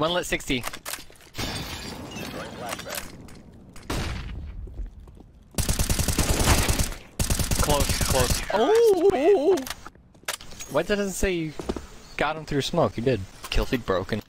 One lit 60. Close, close. Oh! Why doesn't say you got him through smoke? You did. Kill feed broken.